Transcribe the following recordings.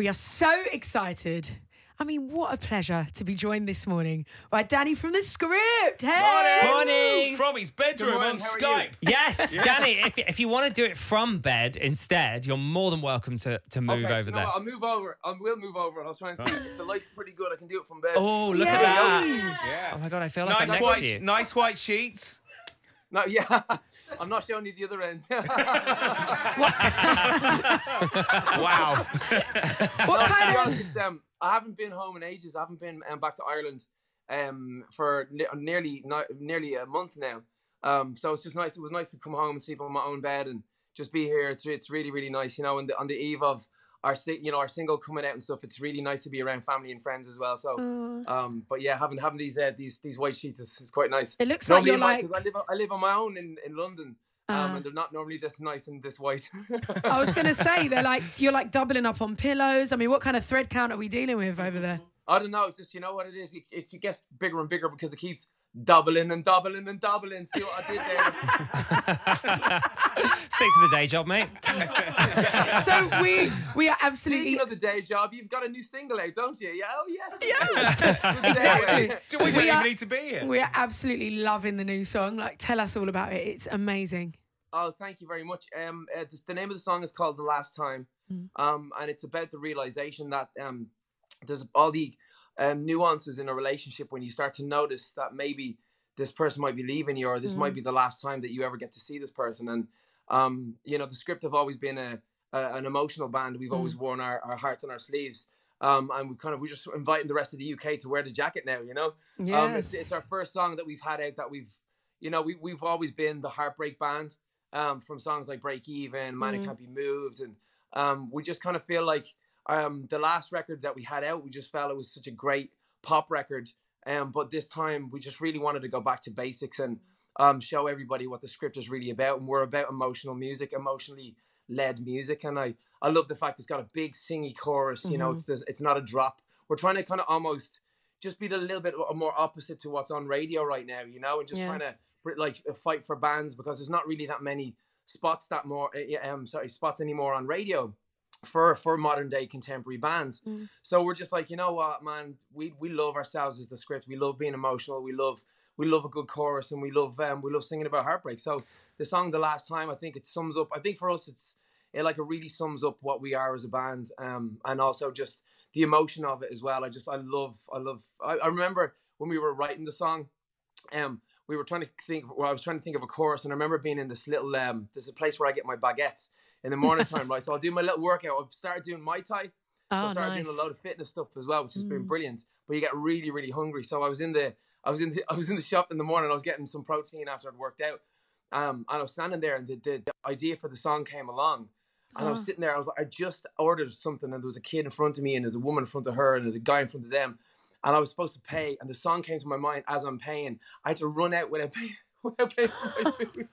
We are so excited. I mean, what a pleasure to be joined this morning by Danny from the script. Hey! Morning. From his bedroom morning, on Skype. Yes, Danny. If, if you want to do it from bed instead, you're more than welcome to, to move Okay, over you know there. what, I'll move over. I will move over. and I'll try and see if the light's pretty good. I can do it from bed. Oh, look Yay! at that! Yeah. Oh my god, I feel like nice I'm next white, to you. nice white sheets. No, yeah. I'm not showing you the other end. Wow. What No, to kind be of. honest, um, I haven't been home in ages. I haven't been um, back to Ireland um, for ne- nearly ni- nearly a month now. Um, so it's just nice. It was nice to come home and sleep on my own bed and just be here. It's it's really really nice. You know, on the on the eve of our you know our single coming out and stuff. It's really nice to be around family and friends as well. So. Uh, Um, but yeah, having having these uh, these these white sheets is, is quite nice. it looks like you're like. I live on- I live on my own in, in London, um, Uh. and they're not normally this nice and this white. I was going to say, they're like, you're like doubling up on pillows. I mean, what kind of thread count are we dealing with over there? I don't know. It's just you know what it is. It, it, it gets bigger and bigger because it keeps doubling and doubling and doubling. See what I did there? Stick to the day job, mate. So we we are absolutely. Speaking of the day job, you've got a new single out, don't you? Yeah. Oh yes. Yes, exactly. Do we don't We are- need to be here. We are absolutely loving the new song. Like, tell us all about it. It's amazing. Oh, thank you very much. Um, uh, this, the name of the song is called "The Last Time," Mm. um, and it's about the realization that um, there's all the um, nuances in a relationship when you start to notice that maybe this person might be leaving you, or this might Mm. be the last time that you ever get to see this person. And um, you know, the script have always been a, a an emotional band. We've always worn our, our hearts on our sleeves. Um, and we kind of we're just inviting the rest of the UK to wear the jacket now, you know. Yes. Um, it's, it's our first song that we've had out that we've, you know, we, we've always been the heartbreak band um, from songs like Break Even, Man It Mm. Can't Be Moved. And um, we just kind of feel like um, the last record that we had out, we just felt it was such a great pop record. Um, but this time we just really wanted to go back to basics and um, show everybody what the script is really about. And we're about emotional music, emotionally led music. And I, I love the fact it's got a big singy chorus. You know, Mhm. it's there's- it's not a drop. We're trying to kind of almost just be a little bit more opposite to what's on radio right now, you know, and just Yeah. trying to like uh, fight for bands because there's not really that many spots that more uh, um sorry spots anymore on radio for for modern day contemporary bands. Mm. So we're just like, you know what, man, we we love ourselves as the script. We love being emotional. We love we love a good chorus and we love um we love singing about heartbreak. So the song the last time I think it sums up I think for us it's it like it really sums up what we are as a band um and also just the emotion of it as well. I just I love I love I, I remember when we were writing the song um we were trying to think well I was trying to think of a chorus and I remember being in this little um there's a place where I get my baguettes in the morning time right so I'll do my little workout I've started doing Muay Thai so I oh, started nice. doing a lot of fitness stuff as well, which has been Mm. brilliant. But you get really, really hungry. So I was in the I was in the I was in the shop in the morning, I was getting some protein after I'd worked out. Um and I was standing there and the, the, the idea for the song came along. And I was Oh. sitting there, I was like, I just ordered something, and there was a kid in front of me, and there's a woman in front of her, and there's a guy in front of them. And I was supposed to pay, and the song came to my mind as I'm paying. I had to run out without paying. Without paying for my food.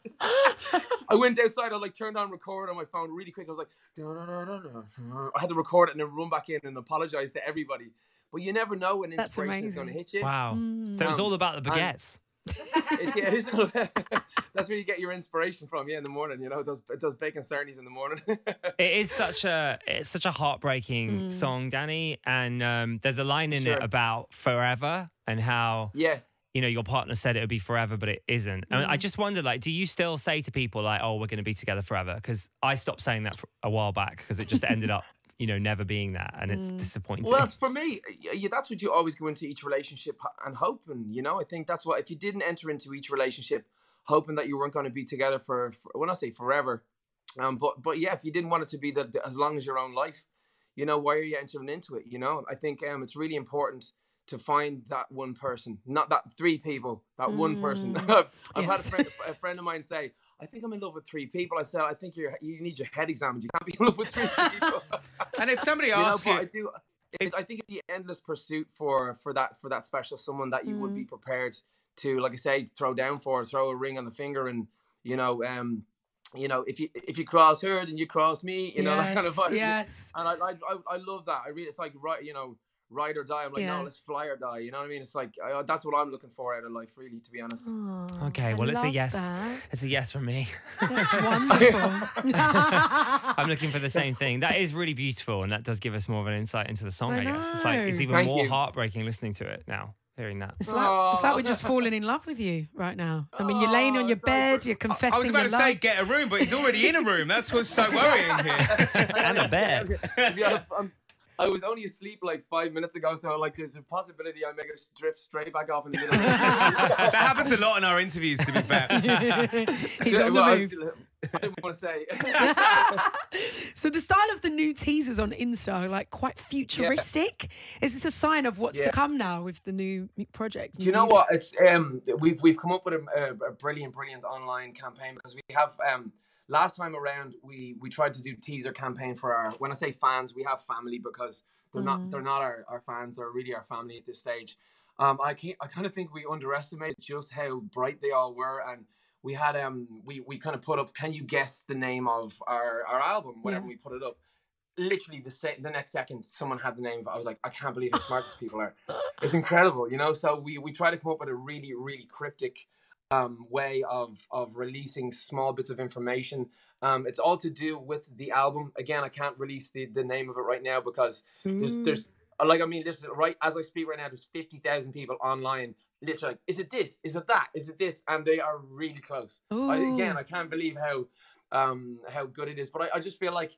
I went outside. I like turned on record on my phone really quick. I was like, "Da-da-da-da-da." I had to record it and then run back in and apologize to everybody. But you never know when inspiration is going to hit you. Wow. Mm. So it was Um, all about the baguettes. It- yeah, it is- that's where you get your inspiration from. Yeah, in the morning, you know, those those bacon sarnies in the morning. It is such a it's such a heartbreaking Mm. song, Danny. And um, there's a line in Sure. it about forever and how yeah, you know your partner said it would be forever, but it isn't. And I Mm. just wonder, like, do you still say to people like, "Oh, we're going to be together forever"? Because I stopped saying that a while back because it just ended up, you know, never being that, and it's Mm. disappointing. Well, that's for me. Yeah, that's what you always go into each relationship and hoping. You know, I think that's what if you didn't enter into each relationship hoping that you weren't going to be together for, for when I say forever, um, but but yeah, if you didn't want it to be the, the- as long as your own life, you know, why are you entering into it? You know, I think um, it's really important to find that one person, not that three people, that one person. Mm, I've, I've yes. had a friend, a friend of mine say, "I think I'm in love with three people." I said, "I think you're you need your head examined. You can't be in love with three people." And if somebody you know, asks but I do. It, I think it's the endless pursuit for for that for that special someone that you would be prepared to, like I say, throw down for, throw a ring on the finger, and you know, um, you know, if you if you cross her, then you cross me, you know, that kind of Yes, vibe. yes. And I, I I I love that. I really, it's like right, you know, ride or die. I'm like, Yeah. no, let's fly or die. You know what I mean? It's like uh, that's what I'm looking for out of life, really, to be honest. Oh, Okay, I well, it's a yes. that. It's a yes from me. That's wonderful. I'm looking for the same thing. That is really beautiful, and that does give us more of an insight into the song. I I, guess it's like it's even Thank more you. heartbreaking listening to it now. Hearing that. It's like, it's like we're Oh. just falling in love with you right now. I mean, you're laying on Oh, your bed, you're confessing I was about your to say love. get a room, but he's already in a room. That's what's so worrying here. and a bed. To I'm- I was only asleep like five minutes ago, so like there's a possibility I may just drift straight back off in the middle. of that happens a lot in our interviews, to be fair. He's on the Well, move. I didn't want to say. So the style of the new teasers on Insta are like quite futuristic. Is this a sign of what's to come now with the new project? Do you know what? It's um we've we've come up with a, a, a brilliant, brilliant online campaign because we have um last time around we we tried to do teaser campaign for our when I say fans we have family because they're not they're not our, our fans they're really our family at this stage. Um, I can't, I kind of think we underestimated just how bright they all were and. We had um we, we kind of put up. Can you guess the name of our, our album? Whenever Yeah. we put it up, literally the se- the next second someone had the name of it. I was like, I can't believe how smart these people are. It's incredible, you know. So we we try to come up with a really really cryptic um, way of of releasing small bits of information. Um, it's all to do with the album. Again, I can't release the, the name of it right now because there's Mm. there's uh, like I mean, there's right as I speak right now, there's fifty thousand people online. Literally, like, is it this? Is it that? Is it this? And they are really close. I, again, I can't believe how um how good it is. But I, I just feel like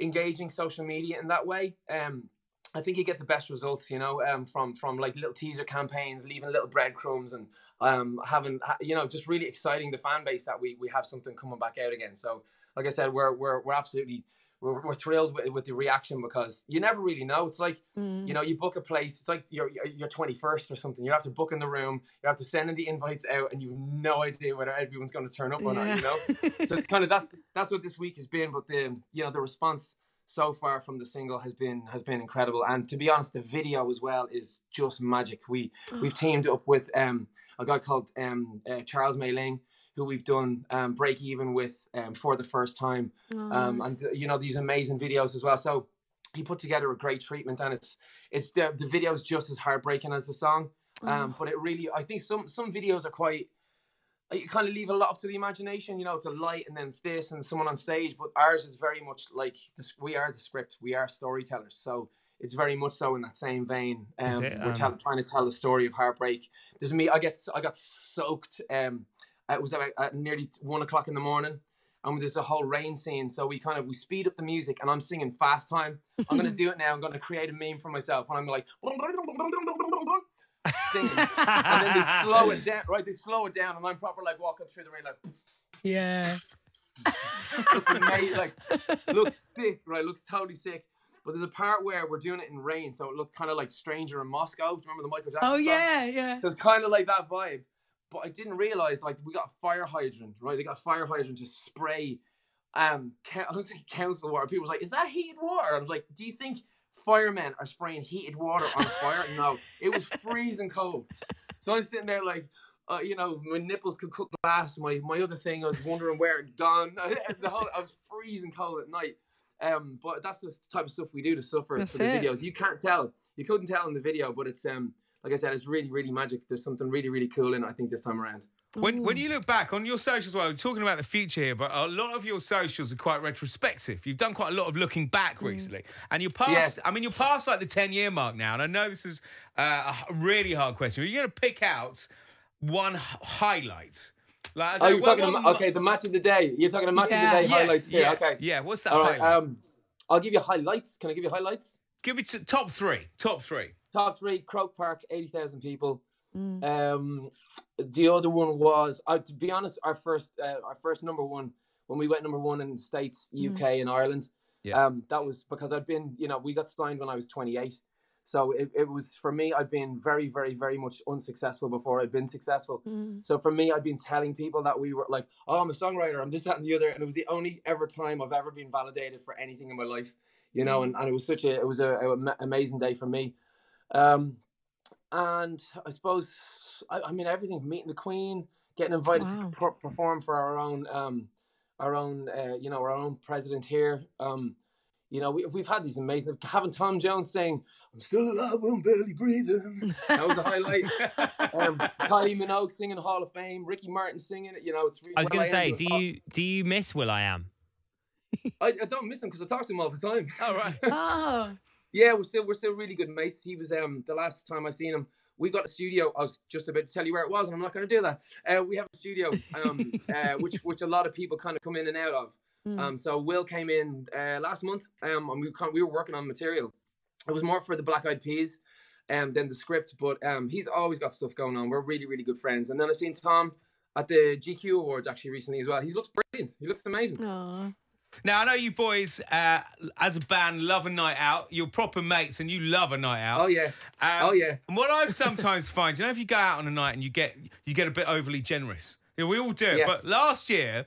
engaging social media in that way. Um, I think you get the best results, you know, um, from from like little teaser campaigns, leaving little breadcrumbs, and um, having you know just really exciting the fan base that we we have something coming back out again. So, like I said, we're we're we're absolutely we're, we're thrilled with, with the reaction because you never really know. It's like Mm. you know, you book a place. It's like your your twenty first or something. You have to book in the room. You have to send in the invites out, and you have no idea whether everyone's going to turn up or not. You know, so it's kind of that's that's what this week has been. But the you know the response so far from the single has been has been incredible. And to be honest, the video as well is just magic. We we've teamed up with um a guy called um uh, Charles Mehling. Who we've done um, break even with um, for the first time, Oh, um, and you know these amazing videos as well. So he put together a great treatment, and it's it's the the video is just as heartbreaking as the song. Um, Oh. but it really, I think some some videos are quite. You kind of leave a lot up to the imagination, you know. It's a light, and then it's this, and someone on stage. But ours is very much like this. We are the script. We are storytellers. So it's very much so in that same vein. Um, it, we're tell, um, trying to tell the story of heartbreak. There's me. I get I got soaked. Um, it was about at nearly one o'clock in the morning, and there's a whole rain scene. So we kind of we speed up the music, and I'm singing fast time. I'm gonna do it now. I'm gonna create a meme for myself, and I'm like singing, and then they slow it down. Right, they slow it down, and I'm proper like walking through the rain, like yeah. looks amazing, like looks sick, right? Looks totally sick. But there's a part where we're doing it in rain, so it looked kind of like Stranger in Moscow. Do you remember the Michael Jackson? Oh song? yeah, yeah. So it's kind of like that vibe. But I didn't realize like we got a fire hydrant, right? They got a fire hydrant to spray um I was like council water. People was like, is that heated water? I was like, do you think firemen are spraying heated water on fire? No, it was freezing cold. So I'm sitting there like, uh, you know, my nipples could cook glass. My my other thing, I was wondering where it gone. the whole, I was freezing cold at night. Um, but that's the type of stuff we do to suffer That's for the it. videos. You can't tell. You couldn't tell in the video, but it's um like I said, it's really, really magic. There's something really, really cool in it, I think, this time around. When, when you look back on your socials, well, we're talking about the future here, but a lot of your socials are quite retrospective. You've done quite a lot of looking back recently, and you're past. Yes. I mean, you're past like the ten year mark now, and I know this is uh, a really hard question. But you're going to pick out one highlight. Like, as Oh, you're talking okay, the match of the day. You're talking a match Yeah. of the day yeah, highlights here. yeah, Okay. yeah. What's that All right. highlight? Um, I'll give you highlights. Can I give you highlights? Give me top three. Top three. Top three, Croke Park, 80,000 people. Mm. Um, the other one was, uh, to be honest, our first, uh, our first number one when we went number one in the States, UK, and Ireland. Yeah. Um, that was because I'd been, you know, we got signed when I was 28. So it, it was for me, I'd been very, very, very much unsuccessful before I'd been successful. Mm. So for me, I'd been telling people that we were like, oh, I'm a songwriter, I'm this, that, and the other. And it was the only ever time I've ever been validated for anything in my life, you know, and, and it was such a, it was a, a ma- amazing day for me. Um, and I suppose, I, I mean, everything, meeting the Queen, getting invited Wow. to per- perform for our own, um, our own, uh, you know, our own president here. Um, you know, we, we've had these amazing having Tom Jones saying, "I'm still alive, I'm barely breathing." That was a highlight. um, Kylie Minogue singing Hall of Fame, Ricky Martin singing it. You know, it's really. I was going to say, do doing- you do you miss will.i.am? I, I don't miss him because I talk to him all the time. All right. Oh, Yeah, we're still we're still really good mates. He was um the last time I seen him. We got a studio. I was just about to tell you where it was, and I'm not going to do that. Uh, we have a studio, um, uh, which which a lot of people kind of come in and out of. Mm. Um, so Will came in uh, last month, um, and we we were working on material. It was more for the Black Eyed Peas, um, than the script. But um, he's always got stuff going on. We're really really good friends. And then I seen Tom at the GQ Awards actually recently as well. He looks brilliant. He looks amazing. Aw. Now I know you boys, uh, as a band, love a night out. You're proper mates, and you love a night out. Oh yeah. Um, Oh, yeah. And what I've sometimes find, you know, if you go out on a night and you get you get a bit overly generous. You know, we all do it. Yes. But last year,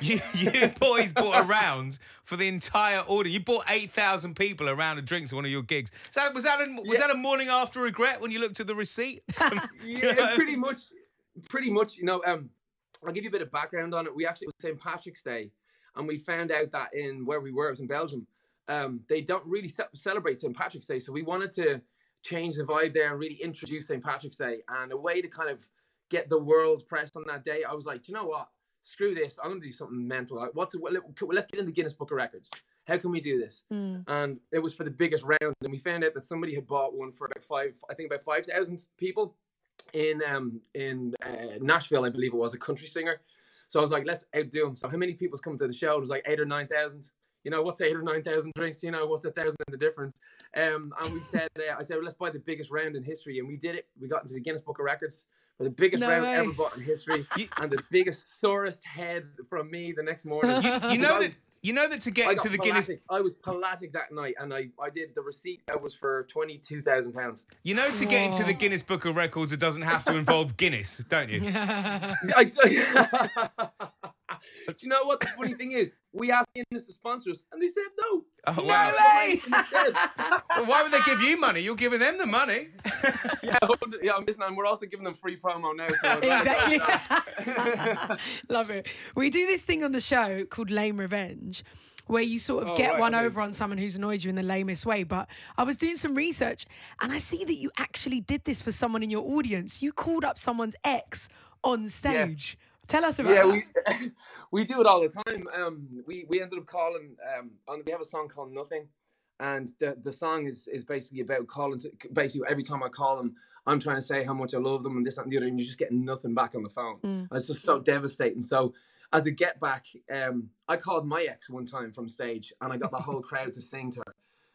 you you boys bought a round for the entire order. You bought eight thousand people a round of drinks at one of your gigs. So was that a, was Yeah. that a morning after regret when you looked at the receipt? yeah, pretty much, pretty much. You know, um, I'll give you a bit of background on it. We actually it was St. Patrick's Day, and we found out that in where we were, it was in Belgium. Um, they don't really ce- celebrate St. Patrick's Day, so we wanted to change the vibe there and really introduce St. Patrick's Day. And a way to kind of get the world press on that day, I was like, "Do you know what? Screw this! I'm gonna do something mental. Like, what's it? Let's get in the Guinness Book of Records. How can we do this? Mm. and it was for the biggest round. And we found out that somebody had bought one for about five, I think about five thousand people in um in uh, Nashville, I believe it was a country singer. So I was like, let's outdo him. So how many people's coming to the show? It was like eight or nine thousand. You know, what's eight or nine thousand drinks? You know, what's a thousand in the difference? Um, and we said, uh, I said, well, let's buy the biggest round in history, and we did it. We got into the Guinness Book of Records for the biggest No round way. ever bought in history, and the biggest sorest head from me the next morning. You, you know that was- you know that to get I into got the Guinness. I was palatic that night, and I, I did the receipt that was for twenty two thousand pounds. you know to get into the oh. Guinness Book of Records, it doesn't have to involve Guinness, don't you? I, Do you know what the funny thing is? We asked Guinness to sponsor us, and they said no. Oh, no wow. way. Well, why would they give you money? You're giving them the money. Yeah, yeah, I'm listening, we're also giving them free promo now. So exactly. Love it. We do this thing on the show called Lame Revenge. Where you sort of Oh, get right, one over on someone who's annoyed you in the lamest way. But I was doing some research and I see that you actually did this for someone in your audience. You called up someone's ex on stage. Tell us about yeah, that. we we do it all the time. Um, we we ended up calling. Um, on, we have a song called Nothing, and the the song is is basically about calling. To, basically, every time I call them, I'm trying to say how much I love them and this that, and the other, and you're just getting nothing back on the phone. Mm. And it's just so devastating. So. As a get back, um, I called my ex one time from stage, and I got the whole crowd to sing to her.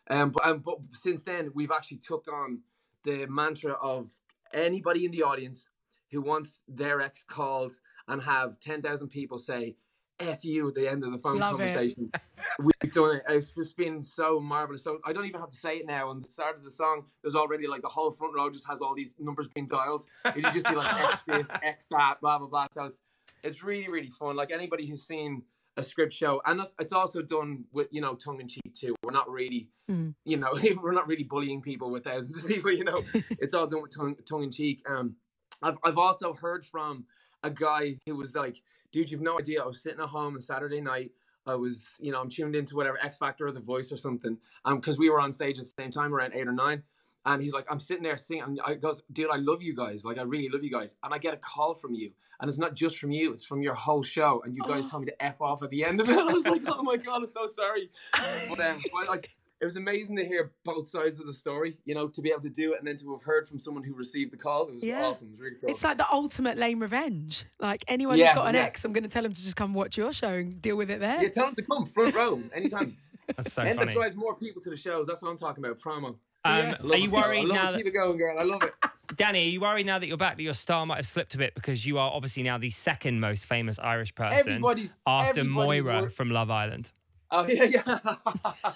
Um, but um, but since then, we've actually took on the mantra of anybody in the audience who wants their ex called and have 10,000 people say F you at the end of the phone Love conversation. We've done it. It's just been so marvelous. So I don't even have to say it now. On the start of the song, there's already like the whole front row just has all these numbers being dialed. And you just see like X this, X that, blah, blah, blah. So it's, it's really, really fun. Like anybody who's seen a script show, and it's- also done with, you know, tongue in cheek too. We're not really, Mm. you know, we're not really bullying people with thousands of people, you know. it's all done with tongue, tongue in cheek. Um, I've, I've also heard from a guy who was like, dude, you've no idea. I was sitting at home on Saturday night. I was, you know, I'm tuned into whatever X Factor or The Voice or something. Um, because we were on stage at the same time around eight or nine. And he's like, I'm sitting there singing. And I goes, dude, I love you guys. Like, I really love you guys. And I get a call from you. And it's not just from you, it's from your whole show. And you guys told me to F off at the end of it. I was like, oh my God, I'm so sorry. But, um, but like, it was amazing to hear both sides of the story, you know, to be able to do it and then to have heard from someone who received the call. It was Yeah. awesome. It was really cool. It's like the ultimate lame revenge. Like anyone Yeah, who's got an yeah. ex, I'm going to tell them to just come watch your show and deal with it there. yeah, tell them to come front row anytime. That's so and that funny. drives more people to the shows. That's what I'm talking about. Promo. Um, Yes. Are you it, girl. I worried love now it. that Keep it going, girl. I love it. Danny, are you worried now that you're back that your star might have slipped a bit because you are obviously now the second most famous Irish person Everybody's after everybody's Maura wor- from Love Island? Oh yeah,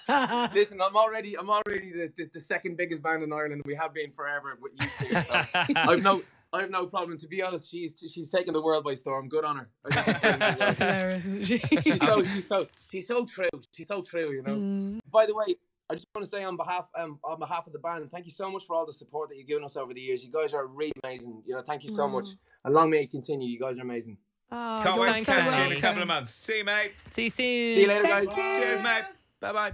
yeah. Listen, I'm already, I'm already the, the, the second biggest band in Ireland. We have been forever with you two. So I've no, I have no problem. To be honest, she's she's taken the world by storm. Good on her. She's taken the world. She's hilarious, isn't she? she's so she's so she's so true. She's so true. You know. Mm. By the way, I just want to say on behalf um, on behalf of the band, thank you so much for all the support that you've given us over the years. You guys are really amazing. You know, thank you so much. And long may it continue. You guys are amazing. Oh, Can't wait to catch you in a couple of months. See you, mate. See you soon. See you later, Thank guys. You. Cheers, mate. Bye bye.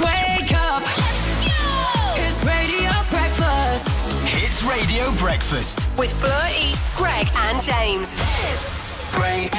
Wake up. Let's go. Hits Radio Breakfast. Hits Radio Breakfast. With Fleur East, Greg, and James. It's Great.